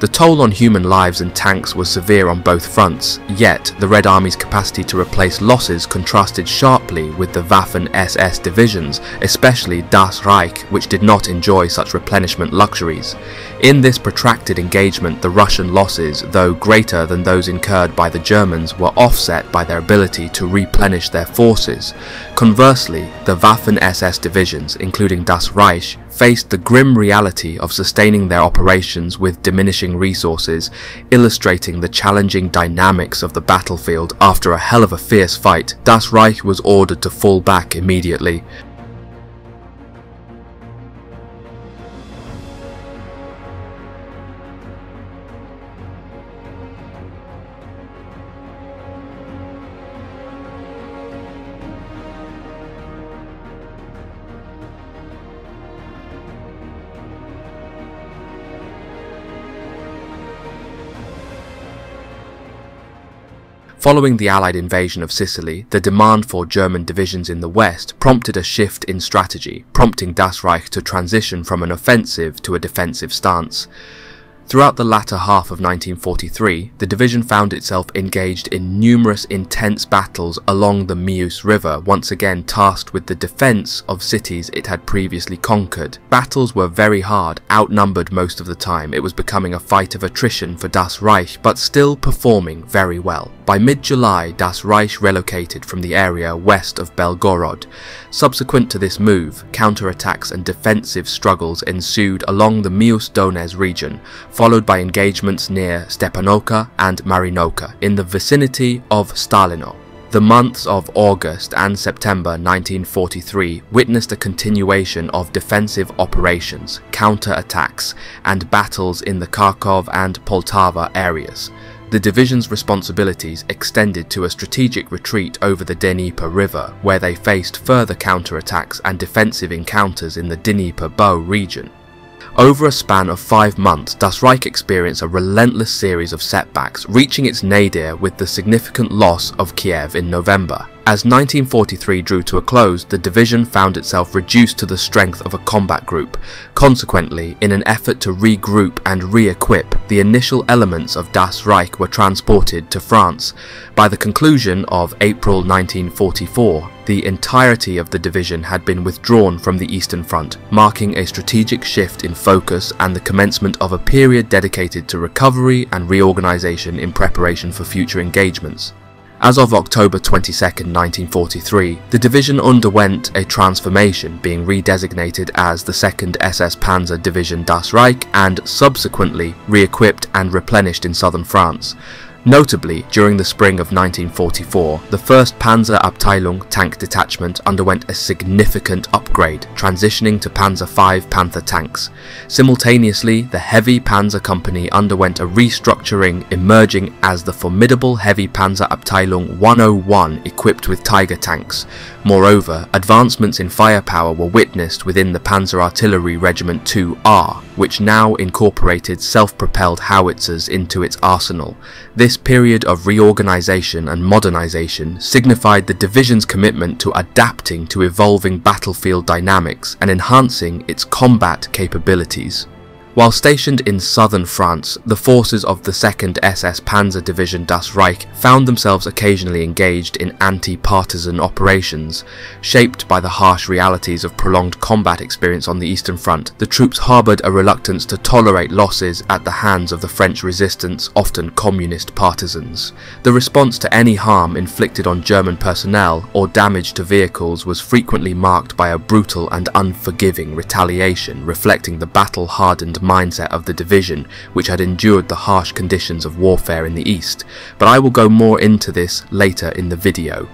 The toll on human lives and tanks was severe on both fronts, yet the Red Army's capacity to replace losses contrasted sharply with the Waffen-SS divisions, especially Das Reich, which did not enjoy such replenishment luxuries. In this protracted engagement, the Russian losses, though greater than those incurred by the Germans, were offset by their ability to replenish their forces. Conversely, the Waffen-SS divisions, including Das Reich, faced the grim reality of sustaining their operations with diminishing resources, illustrating the challenging dynamics of the battlefield after a hell of a fierce fight, Das Reich was ordered to fall back immediately. Following the Allied invasion of Sicily, the demand for German divisions in the west prompted a shift in strategy, prompting Das Reich to transition from an offensive to a defensive stance. Throughout the latter half of 1943, the division found itself engaged in numerous intense battles along the Mius River, once again tasked with the defence of cities it had previously conquered. Battles were very hard, outnumbered most of the time, it was becoming a fight of attrition for Das Reich, but still performing very well. By mid-July, Das Reich relocated from the area west of Belgorod. Subsequent to this move, counterattacks and defensive struggles ensued along the Mius-Donez region, followed by engagements near Stepanoka and Marinoka in the vicinity of Stalino. The months of August and September 1943 witnessed a continuation of defensive operations, counter-attacks, and battles in the Kharkov and Poltava areas. The division's responsibilities extended to a strategic retreat over the Dnieper River, where they faced further counterattacks and defensive encounters in the Dnieper-Bo region. Over a span of five months, Das Reich experienced a relentless series of setbacks, reaching its nadir with the significant loss of Kiev in November. As 1943 drew to a close, the division found itself reduced to the strength of a combat group. Consequently, in an effort to regroup and re-equip, the initial elements of Das Reich were transported to France. By the conclusion of April 1944, the entirety of the division had been withdrawn from the Eastern Front, marking a strategic shift in focus and the commencement of a period dedicated to recovery and reorganisation in preparation for future engagements. As of October 22, 1943, the division underwent a transformation, being redesignated as the 2nd SS Panzer Division Das Reich and subsequently re-equipped and replenished in southern France. Notably, during the spring of 1944, the 1st Panzer Abteilung tank detachment underwent a significant upgrade, transitioning to Panzer V Panther tanks. Simultaneously, the Heavy Panzer Company underwent a restructuring, emerging as the formidable Heavy Panzer Abteilung 101 equipped with Tiger tanks. Moreover, advancements in firepower were witnessed within the Panzer Artillery Regiment 2R, which now incorporated self-propelled howitzers into its arsenal. This period of reorganization and modernization signified the division's commitment to adapting to evolving battlefield dynamics and enhancing its combat capabilities. While stationed in southern France, the forces of the 2nd SS Panzer Division Das Reich found themselves occasionally engaged in anti-partisan operations. Shaped by the harsh realities of prolonged combat experience on the Eastern Front, the troops harboured a reluctance to tolerate losses at the hands of the French resistance, often communist partisans. The response to any harm inflicted on German personnel or damage to vehicles was frequently marked by a brutal and unforgiving retaliation reflecting the battle-hardened mindset of the division, which had endured the harsh conditions of warfare in the east, but I will go more into this later in the video.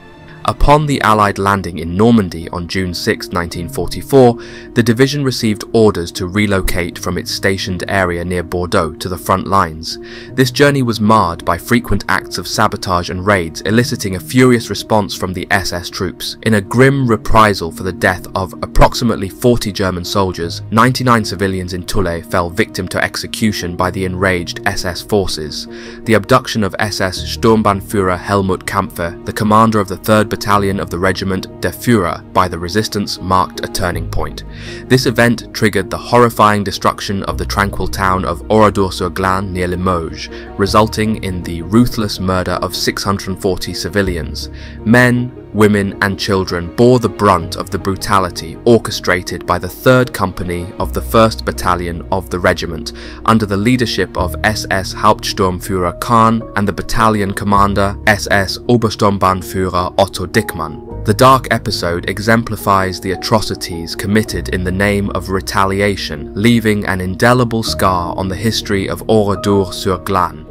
Upon the Allied landing in Normandy on June 6, 1944, the division received orders to relocate from its stationed area near Bordeaux to the front lines. This journey was marred by frequent acts of sabotage and raids, eliciting a furious response from the SS troops. In a grim reprisal for the death of approximately 40 German soldiers, 99 civilians in Tulle fell victim to execution by the enraged SS forces. The abduction of SS Sturmbannführer Helmut Kampfer, the commander of the 3rd Battalion of the Regiment Der Führer by the resistance marked a turning point. This event triggered the horrifying destruction of the tranquil town of Oradour-sur-Glane near Limoges, resulting in the ruthless murder of 640 civilians. Men, women and children bore the brunt of the brutality orchestrated by the 3rd Company of the 1st Battalion of the regiment under the leadership of SS Hauptsturmführer Kahn and the battalion commander SS Obersturmbannführer Otto Dickmann. The dark episode exemplifies the atrocities committed in the name of retaliation, leaving an indelible scar on the history of Oradour-sur-Glane,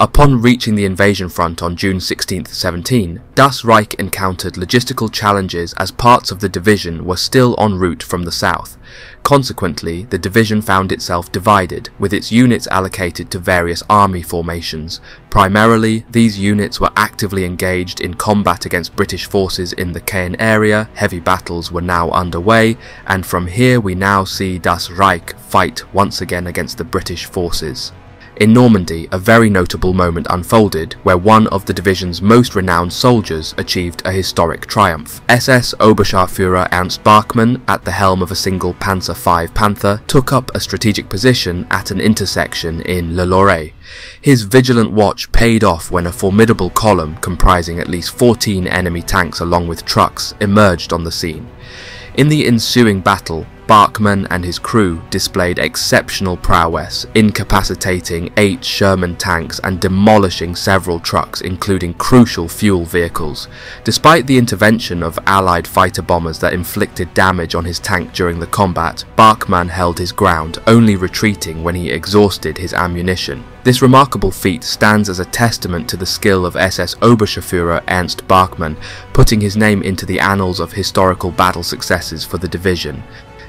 Upon reaching the invasion front on June 16-17, Das Reich encountered logistical challenges as parts of the division were still en route from the south. Consequently, the division found itself divided, with its units allocated to various army formations. Primarily, these units were actively engaged in combat against British forces in the Caen area, heavy battles were now underway, and from here we now see Das Reich fight once again against the British forces. In Normandy, a very notable moment unfolded where one of the division's most renowned soldiers achieved a historic triumph. SS Oberscharführer Ernst Barkmann, at the helm of a single Panzer V Panther, took up a strategic position at an intersection in Le Lorey. His vigilant watch paid off when a formidable column comprising at least 14 enemy tanks along with trucks emerged on the scene. In the ensuing battle, Barkmann and his crew displayed exceptional prowess, incapacitating eight Sherman tanks and demolishing several trucks including crucial fuel vehicles. Despite the intervention of Allied fighter bombers that inflicted damage on his tank during the combat, Barkmann held his ground, only retreating when he exhausted his ammunition. This remarkable feat stands as a testament to the skill of SS Oberscharführer Ernst Barkmann, putting his name into the annals of historical battle successes for the division.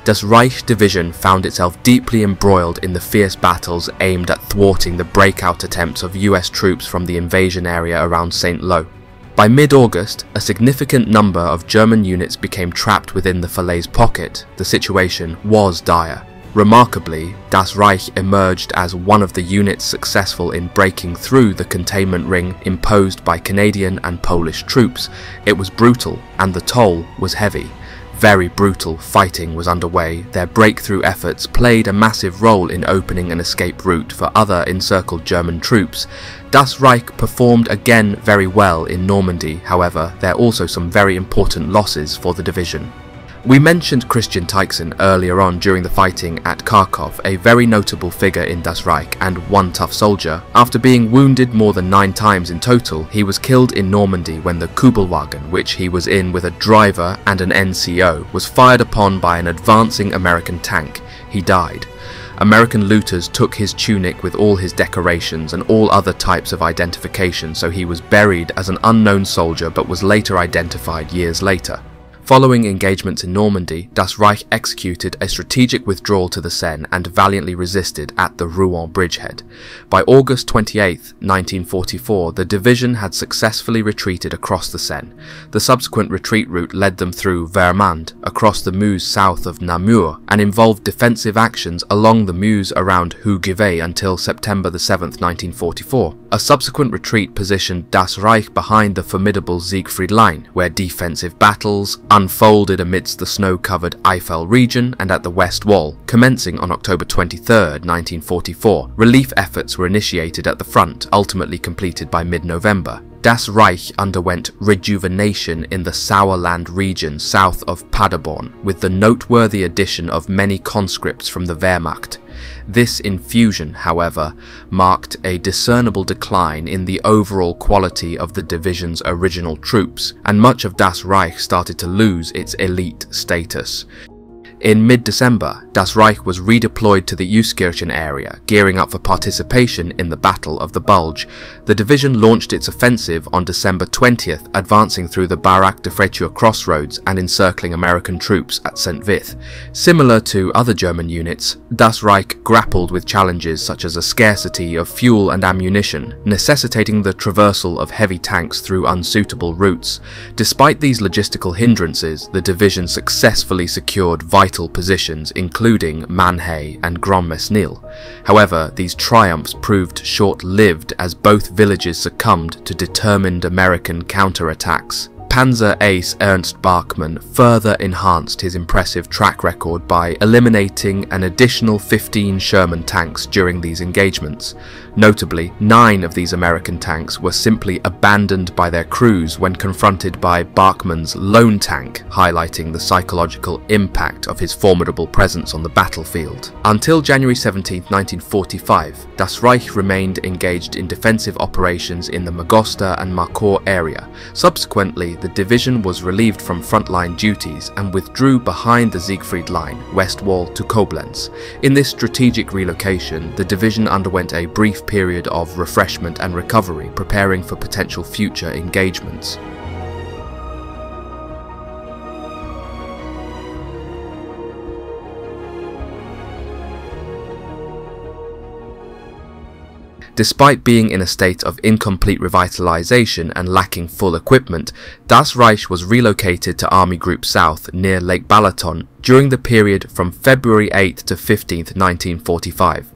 Das Reich Division found itself deeply embroiled in the fierce battles aimed at thwarting the breakout attempts of US troops from the invasion area around St. Lo. By mid-August, a significant number of German units became trapped within the Falaise pocket. The situation was dire. Remarkably, Das Reich emerged as one of the units successful in breaking through the containment ring imposed by Canadian and Polish troops. It was brutal, and the toll was heavy. Very brutal fighting was underway, their breakthrough efforts played a massive role in opening an escape route for other encircled German troops. Das Reich performed again very well in Normandy, however, there are also some very important losses for the division. We mentioned Christian Tychsen earlier on during the fighting at Kharkov, a very notable figure in Das Reich and one tough soldier. After being wounded more than nine times in total, he was killed in Normandy when the Kubelwagen, which he was in with a driver and an NCO, was fired upon by an advancing American tank. He died. American looters took his tunic with all his decorations and all other types of identification, so he was buried as an unknown soldier but was later identified years later. Following engagements in Normandy, Das Reich executed a strategic withdrawal to the Seine and valiantly resisted at the Rouen bridgehead. By August 28, 1944, the division had successfully retreated across the Seine. The subsequent retreat route led them through Vermand, across the Meuse south of Namur, and involved defensive actions along the Meuse around Hoogeveen until September 7, 1944. A subsequent retreat positioned Das Reich behind the formidable Siegfried Line, where defensive battles, unfolded amidst the snow-covered Eifel region and at the West Wall. Commencing on October 23, 1944, relief efforts were initiated at the front, ultimately completed by mid-November. Das Reich underwent rejuvenation in the Sauerland region south of Paderborn, with the noteworthy addition of many conscripts from the Wehrmacht. This infusion, however, marked a discernible decline in the overall quality of the division's original troops, and much of Das Reich started to lose its elite status. In mid-December, Das Reich was redeployed to the Euskirchen area, gearing up for participation in the Battle of the Bulge. The division launched its offensive on December 20th, advancing through the Baraque de Fraiture crossroads and encircling American troops at St. Vith. Similar to other German units, Das Reich grappled with challenges such as a scarcity of fuel and ammunition, necessitating the traversal of heavy tanks through unsuitable routes. Despite these logistical hindrances, the division successfully secured vital vital positions including Manhay and Grandmesnil. However, these triumphs proved short-lived as both villages succumbed to determined American counterattacks. Panzer ace Ernst Barkmann further enhanced his impressive track record by eliminating an additional 15 Sherman tanks during these engagements. Notably, nine of these American tanks were simply abandoned by their crews when confronted by Barkmann's lone tank, highlighting the psychological impact of his formidable presence on the battlefield. Until January 17, 1945, Das Reich remained engaged in defensive operations in the Magosta and Marcour area. Subsequently, the division was relieved from frontline duties and withdrew behind the Siegfried Line, west wall to Koblenz. In this strategic relocation, the division underwent a brief period of refreshment and recovery, preparing for potential future engagements. Despite being in a state of incomplete revitalization and lacking full equipment, Das Reich was relocated to Army Group South near Lake Balaton during the period from February 8 to 15, 1945.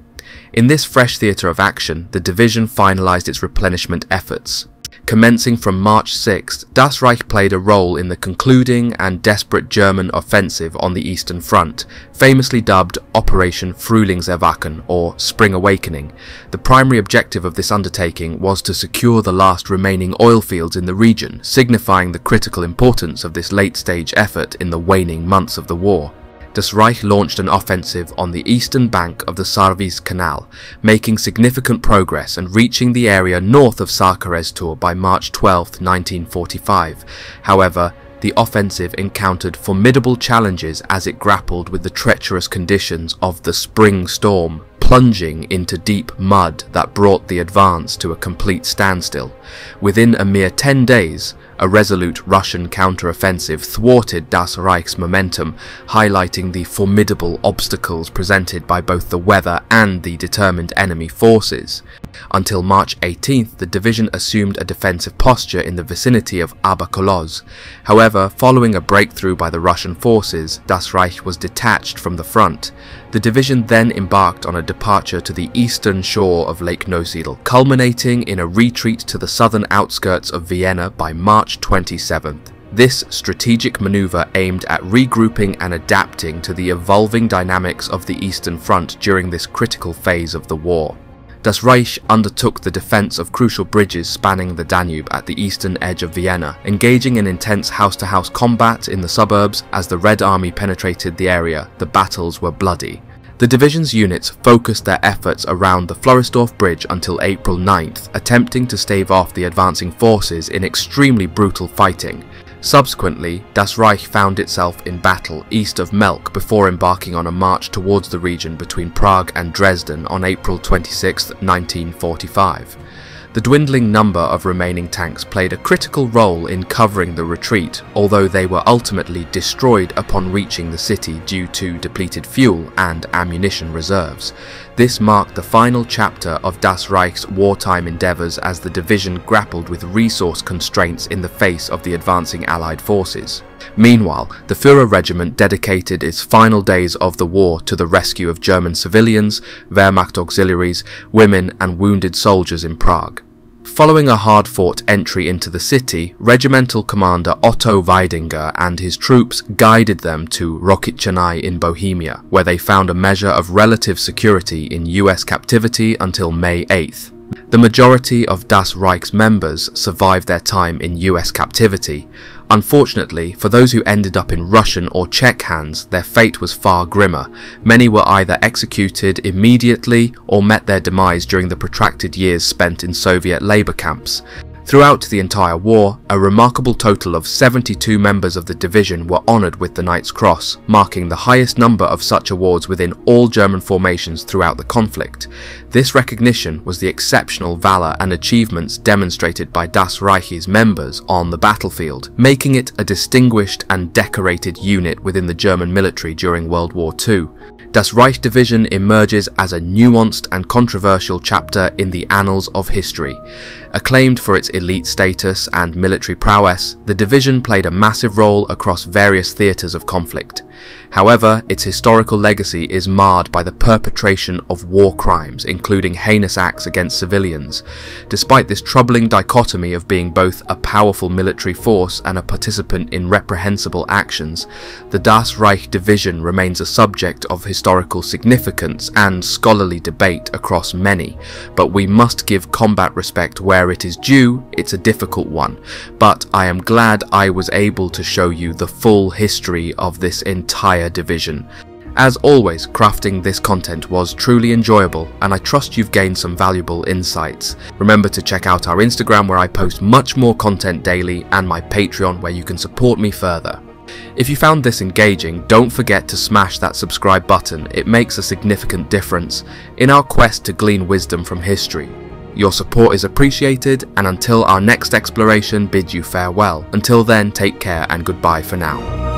In this fresh theatre of action, the division finalised its replenishment efforts. Commencing from March 6, Das Reich played a role in the concluding and desperate German offensive on the Eastern Front, famously dubbed Operation Frühlingserwachen or Spring Awakening. The primary objective of this undertaking was to secure the last remaining oil fields in the region, signifying the critical importance of this late-stage effort in the waning months of the war. Das Reich launched an offensive on the eastern bank of the Sarvis Canal, making significant progress and reaching the area north of Sarkareztur by March 12, 1945. However, the offensive encountered formidable challenges as it grappled with the treacherous conditions of the spring storm, plunging into deep mud that brought the advance to a complete standstill. Within a mere 10 days, a resolute Russian counter-offensive thwarted Das Reich's momentum, highlighting the formidable obstacles presented by both the weather and the determined enemy forces. Until March 18th, the division assumed a defensive posture in the vicinity of Abakolaz. However, following a breakthrough by the Russian forces, Das Reich was detached from the front. The division then embarked on a departure to the eastern shore of Lake Neusiedl, culminating in a retreat to the southern outskirts of Vienna by March 27th. This strategic maneuver aimed at regrouping and adapting to the evolving dynamics of the Eastern Front during this critical phase of the war. Das Reich undertook the defense of crucial bridges spanning the Danube at the eastern edge of Vienna, engaging in intense house-to-house -house combat in the suburbs as the Red Army penetrated the area. The battles were bloody. The division's units focused their efforts around the Floridsdorf Bridge until April 9th, attempting to stave off the advancing forces in extremely brutal fighting. Subsequently, Das Reich found itself in battle east of Melk before embarking on a march towards the region between Prague and Dresden on April 26, 1945. The dwindling number of remaining tanks played a critical role in covering the retreat, although they were ultimately destroyed upon reaching the city due to depleted fuel and ammunition reserves. This marked the final chapter of Das Reich's wartime endeavours as the division grappled with resource constraints in the face of the advancing Allied forces. Meanwhile, the Führer Regiment dedicated its final days of the war to the rescue of German civilians, Wehrmacht auxiliaries, women and wounded soldiers in Prague. Following a hard-fought entry into the city, Regimental Commander Otto Weidinger and his troops guided them to Rokycany in Bohemia, where they found a measure of relative security in US captivity until May 8th. The majority of Das Reich's members survived their time in US captivity. Unfortunately, for those who ended up in Russian or Czech hands, their fate was far grimmer. Many were either executed immediately or met their demise during the protracted years spent in Soviet labour camps. Throughout the entire war, a remarkable total of 72 members of the division were honoured with the Knight's Cross, marking the highest number of such awards within all German formations throughout the conflict. This recognition was the exceptional valour and achievements demonstrated by Das Reich's members on the battlefield, making it a distinguished and decorated unit within the German military during World War II. Das Reich Division emerges as a nuanced and controversial chapter in the annals of history. Acclaimed for its elite status and military prowess, the division played a massive role across various theatres of conflict. However, its historical legacy is marred by the perpetration of war crimes, including heinous acts against civilians. Despite this troubling dichotomy of being both a powerful military force and a participant in reprehensible actions, the Das Reich division remains a subject of historical significance and scholarly debate across many, but we must give combat respect where it is due, it's a difficult one, but I am glad I was able to show you the full history of this entire division. As always, crafting this content was truly enjoyable and I trust you've gained some valuable insights. Remember to check out our Instagram where I post much more content daily and my Patreon where you can support me further. If you found this engaging, don't forget to smash that subscribe button, it makes a significant difference in our quest to glean wisdom from history. Your support is appreciated, and until our next exploration bid you farewell. Until then, take care and goodbye for now.